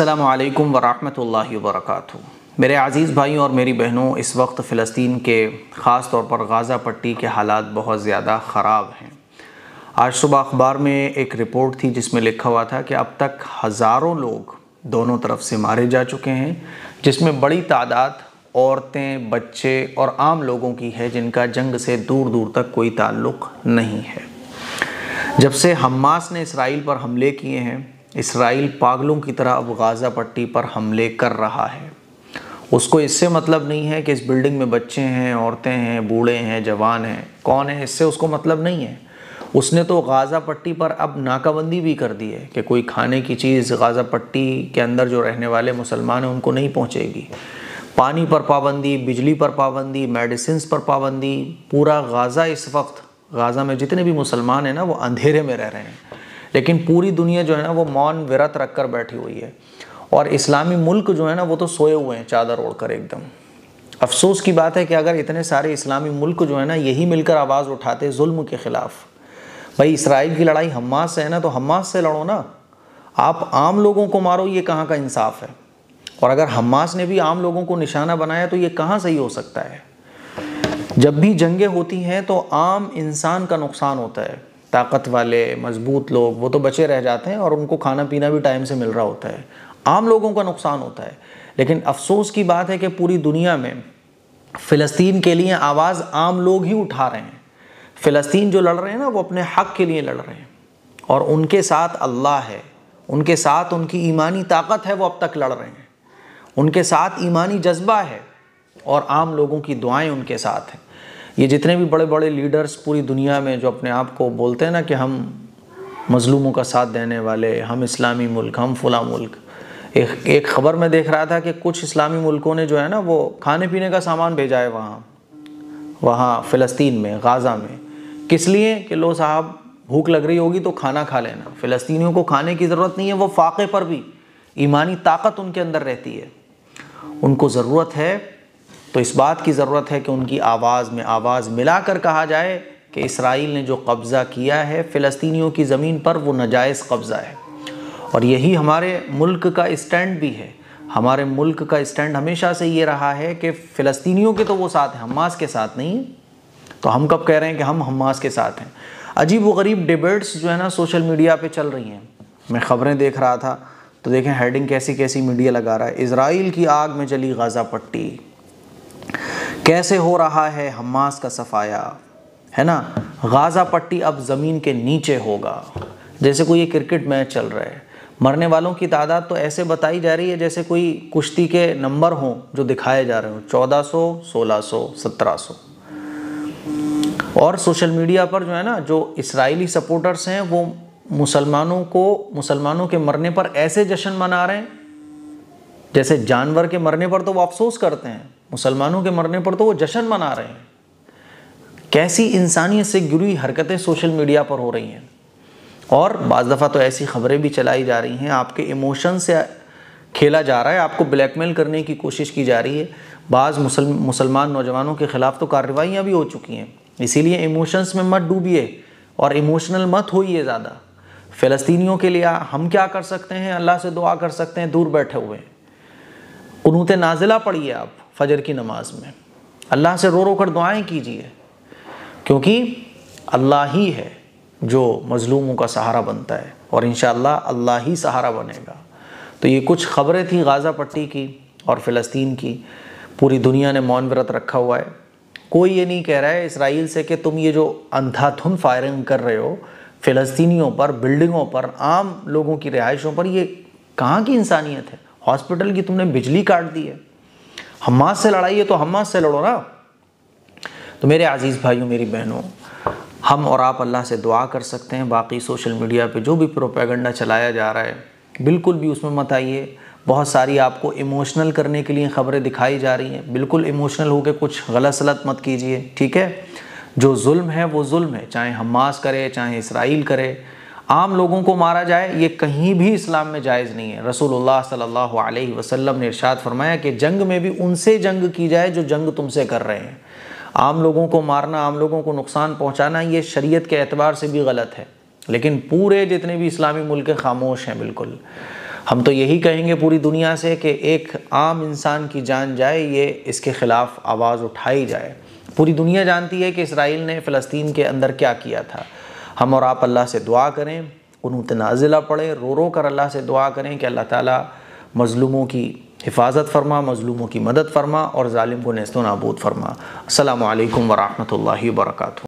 असलकम वरहमल वरक मेरे अज़ीज़ भाइयों और मेरी बहनों, इस वक्त फ़लस्तीन के ख़ास तौर पर गाज़ा पट्टी के हालात बहुत ज़्यादा ख़राब हैं। आज सुबह अखबार में एक रिपोर्ट थी जिसमें लिखा हुआ था कि अब तक हज़ारों लोग दोनों तरफ़ से मारे जा चुके हैं, जिसमें बड़ी तादाद औरतें, बच्चे और आम लोगों की है, जिनका जंग से दूर दूर तक कोई ताल्लुक़ नहीं है। जब से हमास ने इसराइल पर हमले किए हैं इसराइल पागलों की तरह अब गाज़ा पट्टी पर हमले कर रहा है। उसको इससे मतलब नहीं है कि इस बिल्डिंग में बच्चे हैं, औरतें हैं, बूढ़े हैं, जवान हैं। कौन है? इससे उसको मतलब नहीं है। उसने तो गाज़ा पट्टी पर अब नाकाबंदी भी कर दी है कि कोई खाने की चीज़ गाज़ा पट्टी के अंदर जो रहने वाले मुसलमान हैं, उनको नहीं पहुँचेगी। पानी पर पाबंदी, बिजली पर पाबंदी मेडिसिन पर पाबंदी, पूरा गाज़ा इस वक्त गाज़ा में जितने भी मुसलमान हैं ना, वो अंधेरे में रह रहे हैं। लेकिन पूरी दुनिया जो है ना, वो मौन विरत रख कर बैठी हुई है। और इस्लामी मुल्क जो है ना, वो तो सोए हुए हैं, चादर ओढ़कर एकदम। अफसोस की बात है कि अगर इतने सारे इस्लामी मुल्क जो है ना, यही मिलकर आवाज़ उठाते जुल्म के ख़िलाफ़। भाई, इसराइल की लड़ाई हमास से है ना तो हमास से लड़ो ना। आप आम लोगों को मारो, ये कहाँ का इंसाफ है? और अगर हमास ने भी आम लोगों को निशाना बनाया तो ये कहाँ सही हो सकता है? जब भी जंगें होती हैं तो आम इंसान का नुकसान होता है। ताकत वाले, मज़बूत लोग, वो तो बचे रह जाते हैं और उनको खाना पीना भी टाइम से मिल रहा होता है। आम लोगों का नुकसान होता है। लेकिन अफसोस की बात है कि पूरी दुनिया में फ़लस्तीन के लिए आवाज़ आम लोग ही उठा रहे हैं। फ़लस्तीन जो लड़ रहे हैं ना, वो अपने हक़ के लिए लड़ रहे हैं। और उनके साथ अल्लाह है। उनके साथ उनकी ईमानी ताकत है, वो अब तक लड़ रहे हैं। उनके साथ ईमानी जज्बा है और आम लोगों की दुआएँ उनके साथ हैं। ये जितने भी बड़े बड़े लीडर्स पूरी दुनिया में जो अपने आप को बोलते हैं ना कि हम मज़लूमों का साथ देने वाले, हम इस्लामी मुल्क, हम फुला मुल्क। एक एक ख़बर में देख रहा था कि कुछ इस्लामी मुल्कों ने जो है ना वो खाने पीने का सामान भेजा है वहाँ। वहाँ फ़लस्तीन में, गाज़ा में। किस लिए? कि लो साहब, भूख लग रही होगी तो खाना खा लेना। फ़लस्तीनियों को खाने की ज़रूरत नहीं है, वो फाक़े पर भी। ईमानी ताकत उनके अंदर रहती है। उनको ज़रूरत है तो इस बात की ज़रूरत है कि उनकी आवाज़ में आवाज़ मिलाकर कहा जाए कि इसराइल ने जो कब्ज़ा किया है, फ़लस्तीनियों की ज़मीन पर वो नजायज़ कब्ज़ा है। और यही हमारे मुल्क का स्टैंड भी है। हमारे मुल्क का स्टैंड हमेशा से ये रहा है कि फ़लस्तीनियों के तो वो साथ हैं हमास के साथ नहीं तो हम कब कह रहे हैं कि हम हमास के साथ हैं? अजीब व गरीब डिबेट्स जो है ना, सोशल मीडिया पे चल रही हैं। मैं ख़बरें देख रहा था तो देखें, हेडिंग कैसी कैसी मीडिया लगा रहा है। इसराइल की आग में जली गाज़ा पट्टी। कैसे हो रहा है हमास का सफाया? है ना? गाज़ा पट्टी अब ज़मीन के नीचे होगा। जैसे कोई ये क्रिकेट मैच चल रहा है। मरने वालों की तादाद तो ऐसे बताई जा रही है जैसे कोई कुश्ती के नंबर हों जो दिखाए जा रहे हों। चौदह सौ, सोलह सौ, सत्रह सौ। और सोशल मीडिया पर जो है ना, जो इसराइली सपोर्टर्स हैं, वो मुसलमानों को, मुसलमानों के मरने पर ऐसे जश्न मना रहे हैं, जैसे जानवर के मरने पर तो वो अफसोस करते हैं। मुसलमानों के मरने पर तो वो जश्न मना रहे हैं। कैसी इंसानियत से जुड़ी हरकतें सोशल मीडिया पर हो रही हैं? और बाज़ दफ़ा तो ऐसी ख़बरें भी चलाई जा रही हैं, आपके इमोशन से खेला जा रहा है, आपको ब्लैकमेल करने की कोशिश की जा रही है। बाज़ मुसल, मुसलमान नौजवानों के ख़िलाफ़ तो कार्रवाइयाँ भी हो चुकी हैं। इसीलिए इमोशंस में मत डूबिए और इमोशनल मत होइए ज़्यादा। फ़लस्तीनियों के लिए हम क्या कर सकते हैं? अल्लाह से दुआ कर सकते हैं, दूर बैठे हुए। कुनूत नाजिला पढ़िए आप। फजर की नमाज़ में। अल्लाह से रो रो कर दुआएँ कीजिए, क्योंकि अल्लाह ही है जो मज़लूमों का सहारा बनता है और इन अल्लाह ही सहारा बनेगा। तो ये कुछ ख़बरें थी गाज़ा पट्टी की और फ़लस्तीन की। पूरी दुनिया ने मौन व्रत रखा हुआ है। कोई ये नहीं कह रहा है इसराइल से कि तुम ये जो अंधाधुन फायरिंग कर रहे हो, फ़लस्तीनियों पर, बिल्डिंगों पर, आम लोगों की रिहाइशों पर, ये कहाँ की इंसानियत है? हॉस्पिटल की तुमने बिजली काट दी है। हमास से लड़ाई है तो हमास से लड़ो ना। तो मेरे अज़ीज़ भाइयों, मेरी बहनों, हम और आप अल्लाह से दुआ कर सकते हैं। बाकी सोशल मीडिया पे जो भी प्रोपेगंडा चलाया जा रहा है, बिल्कुल भी उसमें मत आइए। बहुत सारी आपको इमोशनल करने के लिए ख़बरें दिखाई जा रही हैं। बिल्कुल इमोशनल होकर कुछ गलत सलत मत कीजिए, ठीक है? जो जुल्म है, वो जुल्म है। चाहे हमास करे, चाहे इसराइल करे आम लोगों को मारा जाए, ये कहीं भी इस्लाम में जायज़ नहीं है। रसूलुल्लाह सल्लल्लाहु अलैहि वसल्लम ने इरशाद फरमाया कि जंग में भी उनसे जंग की जाए जो जंग तुमसे कर रहे हैं। आम लोगों को मारना, आम लोगों को नुकसान पहुंचाना, ये शरीयत के एतबार से भी गलत है। लेकिन पूरे जितने भी इस्लामी मुल्क खामोश हैं बिल्कुल। हम तो यही कहेंगे पूरी दुनिया से कि एक आम इंसान की जान जाए, ये इसके ख़िलाफ़ आवाज़ उठाई जाए। पूरी दुनिया जानती है कि इसराइल ने फ़लस्तीन के अंदर क्या किया था। हम और आप अल्लाह से दुआ करें उन तनाजिला पढ़ें रो रो कर अल्लाह से दुआ करें कि अल्लाह ताला मज़लूमों की हिफाजत फरमा, मज़लूमों की मदद फरमा और ालिम को नस्त नाबूद फरमा। अल्लाम वरहमल वर्का